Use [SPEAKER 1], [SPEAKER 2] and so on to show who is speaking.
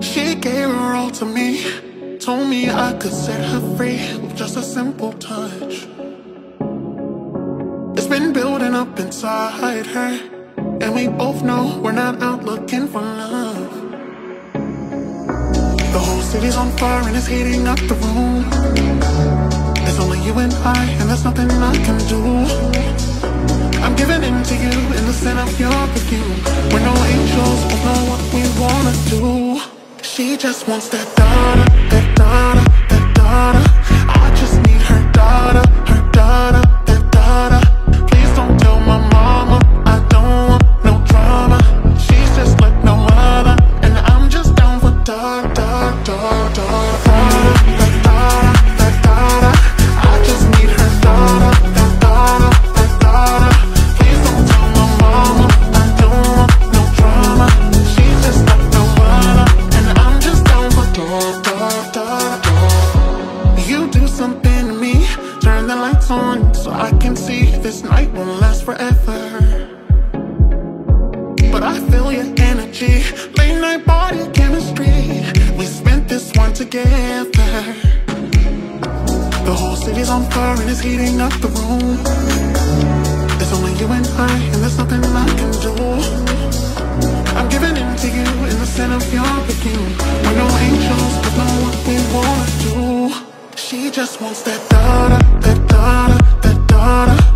[SPEAKER 1] She gave her all to me. Told me I could set her free with just a simple touch. It's been building up inside her. And we both know we're not out looking for love. The whole city's on fire and it's heating up the room. There's only you and I, and there's nothing I can do. I'm giving in to you in the scent of your perfume. We're no She just wants that da da, that da da, that da da. You do something to me, turn the lights on so I can see this night won't last forever. But I feel your energy, late night body chemistry. We spent this one together. The whole city's on fire and it's heating up the room. It's only you and I, and there's nothing I just wants that da da, that da da, that da da.